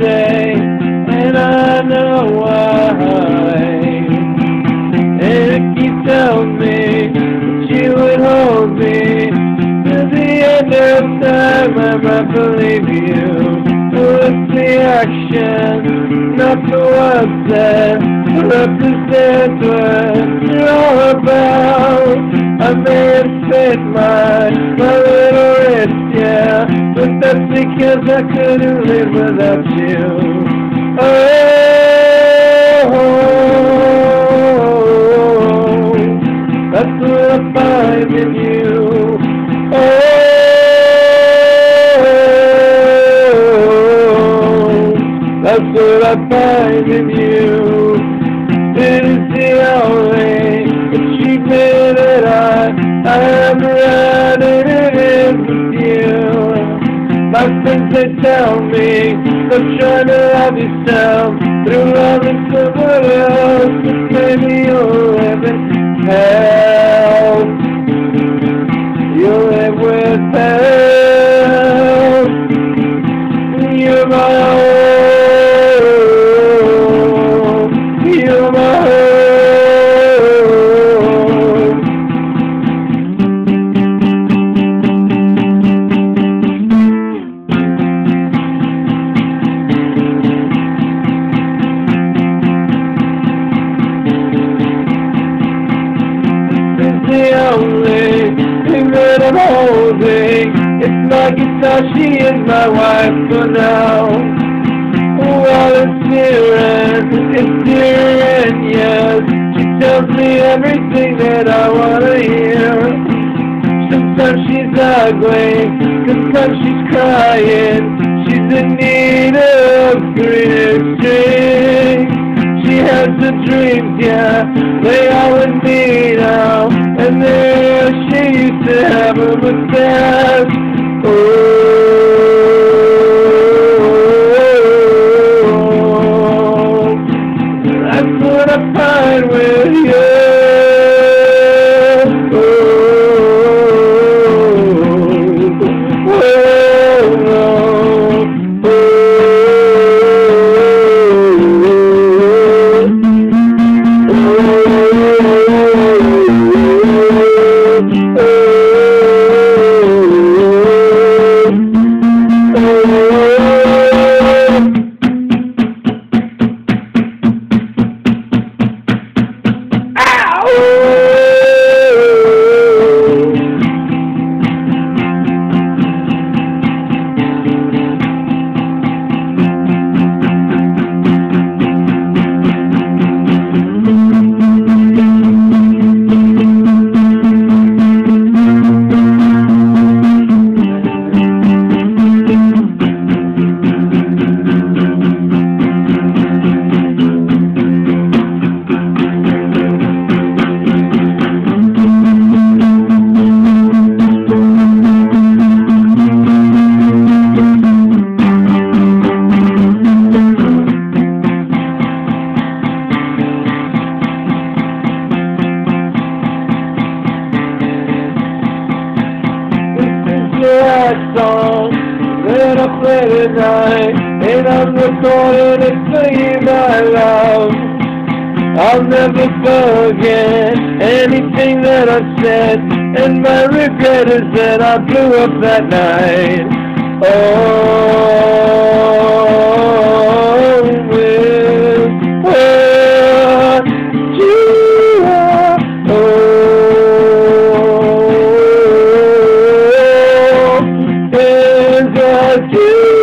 birthday, and I know why. And if you tell me that you would hold me to the end of time, I might believe you. So it's the action, not the words that represent what you're all about. I may have spent my, my but that's because I couldn't live without you. Oh, that's what I find in you. Oh, that's what I find in you. It is the only achievement that I, I am around, Friends they tell me I'm trying to have you sound through loving someone else, but maybe you'll live in hell. I'm holding. It's my guitar, she is my wife for now. While it's and it's and yes, she tells me everything that I wanna hear. Sometimes she's ugly, sometimes she's crying. She's in need of green string. She has the dreams, yeah, they all in me now. And there she used to have a mustache. Oh, song that I play tonight, and I'm recording it for you, my love. I'll never forget anything that I said, and my regret is that I blew up that night. Oh, what you